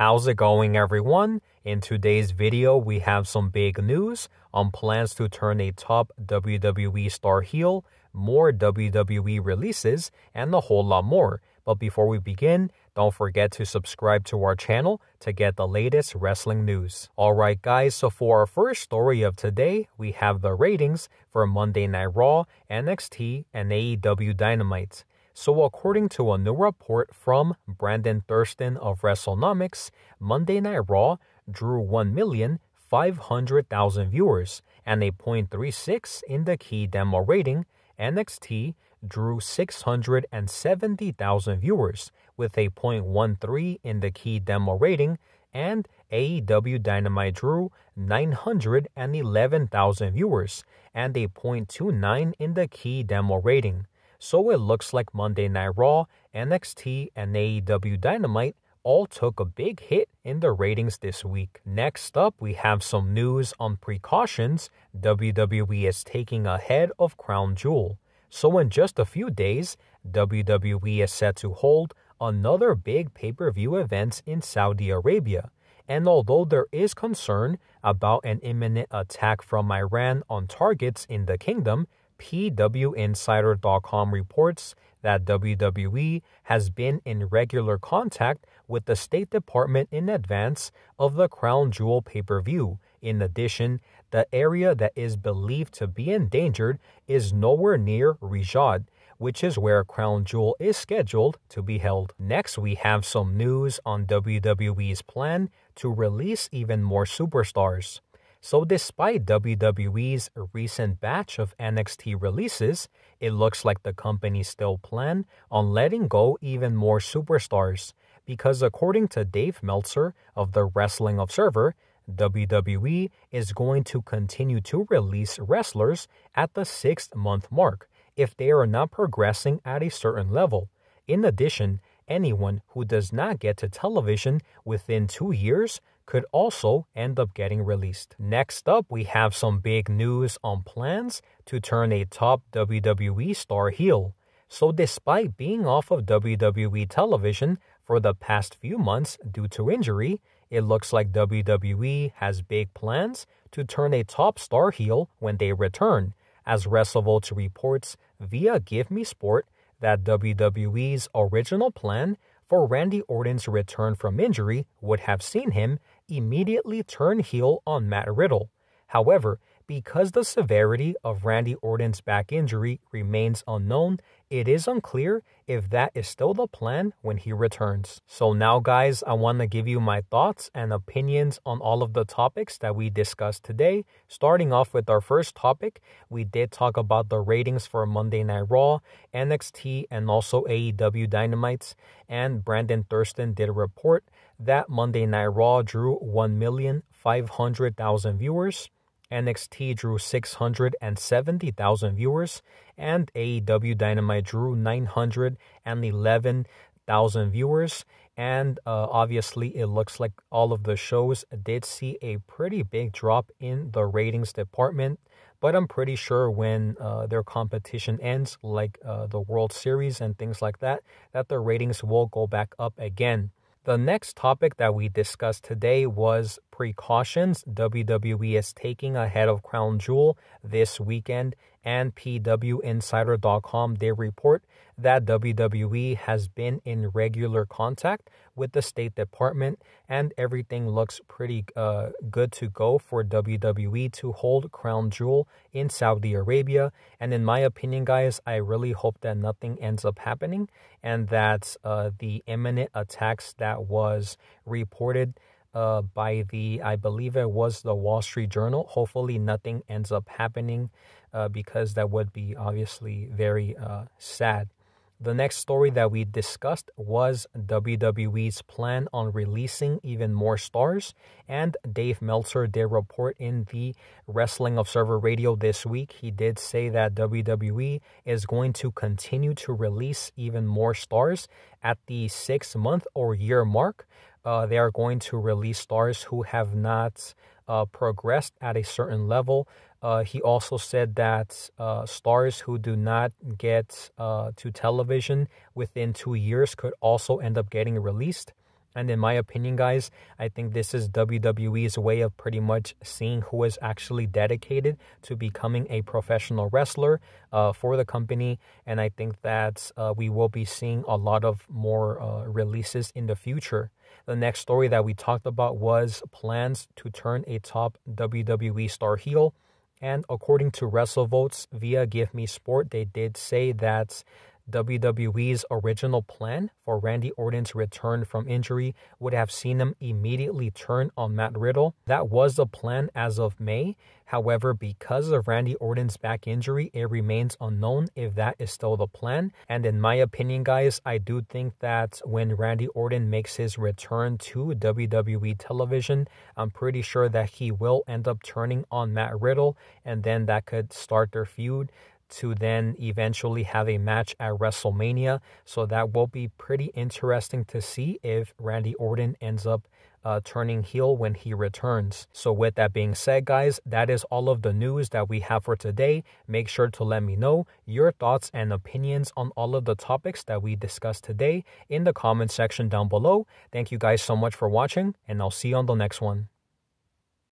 How's it going, everyone? In today's video, we have some big news on plans to turn a top WWE star heel, more WWE releases, and a whole lot more. But before we begin, don't forget to subscribe to our channel to get the latest wrestling news. Alright, guys, so for our first story of today, we have the ratings for Monday Night Raw, NXT, and AEW Dynamite. So, according to a new report from Brandon Thurston of WrestleNomics, Monday Night Raw drew 1,500,000 viewers and a .36 in the key demo rating. NXT drew 670,000 viewers with a .13 in the key demo rating, and AEW Dynamite drew 911,000 viewers and a .29 in the key demo rating. So it looks like Monday Night Raw, NXT, and AEW Dynamite all took a big hit in the ratings this week. Next up, we have some news on precautions WWE is taking ahead of Crown Jewel. So, in just a few days, WWE is set to hold another big pay per view event in Saudi Arabia. And although there is concern about an imminent attack from Iran on targets in the kingdom, PWInsider.com reports that WWE has been in regular contact with the State Department in advance of the Crown Jewel pay per view. In addition, the area that is believed to be endangered is nowhere near Riyadh, which is where Crown Jewel is scheduled to be held. Next, we have some news on WWE's plan to release even more superstars. So, despite WWE's recent batch of NXT releases, it looks like the company still plan on letting go even more superstars. Because according to Dave Meltzer of the Wrestling Observer, WWE is going to continue to release wrestlers at the six month mark if they are not progressing at a certain level. In addition, anyone who does not get to television within two years could also end up getting released. Next up, we have some big news on plans to turn a top WWE star heel. So, despite being off of WWE television for the past few months due to injury, it looks like WWE has big plans to turn a top star heel when they return, as WrestleVotes reports via Give Me Sport that WWE's original plan for Randy Orton's return from injury would have seen him immediately turn heel on Matt Riddle. However, because the severity of Randy Orton's back injury remains unknown, it is unclear if that is still the plan when he returns. So, now, guys, I want to give you my thoughts and opinions on all of the topics that we discussed today. Starting off with our first topic, we did talk about the ratings for Monday Night Raw, NXT, and also AEW Dynamites. And Brandon Thurston did a report that Monday Night Raw drew 1,500,000 viewers. NXT drew 670,000 viewers, and AEW Dynamite drew 911,000 viewers. And uh, obviously, it looks like all of the shows did see a pretty big drop in the ratings department. But I'm pretty sure when uh, their competition ends, like uh, the World Series and things like that, that the ratings will go back up again. The next topic that we discussed today was precautions. WWE is taking ahead of Crown Jewel this weekend and PWInsider.com, they report that WWE has been in regular contact with the State Department and everything looks pretty uh, good to go for WWE to hold Crown Jewel in Saudi Arabia. And in my opinion, guys, I really hope that nothing ends up happening and that uh, the imminent attacks that was reported uh, by the, I believe it was the Wall Street Journal. Hopefully, nothing ends up happening uh, because that would be obviously very uh, sad. The next story that we discussed was WWE's plan on releasing even more stars, and Dave Meltzer did report in the Wrestling Observer Radio this week. He did say that WWE is going to continue to release even more stars at the six month or year mark. Uh, they are going to release stars who have not uh, progressed at a certain level. Uh, he also said that uh, stars who do not get uh, to television within two years could also end up getting released. And in my opinion, guys, I think this is WWE's way of pretty much seeing who is actually dedicated to becoming a professional wrestler uh, for the company. And I think that uh, we will be seeing a lot of more uh, releases in the future. The next story that we talked about was plans to turn a top WWE star heel. And according to WrestleVotes via Give Me Sport, they did say that WWE's original plan for Randy Orton's return from injury would have seen him immediately turn on Matt Riddle. That was the plan as of May. However, because of Randy Orton's back injury, it remains unknown if that is still the plan. And in my opinion, guys, I do think that when Randy Orton makes his return to WWE television, I'm pretty sure that he will end up turning on Matt Riddle, and then that could start their feud to then eventually have a match at WrestleMania. So that will be pretty interesting to see if Randy Orton ends up uh, turning heel when he returns. So, with that being said, guys, that is all of the news that we have for today. Make sure to let me know your thoughts and opinions on all of the topics that we discussed today in the comment section down below. Thank you guys so much for watching, and I'll see you on the next one.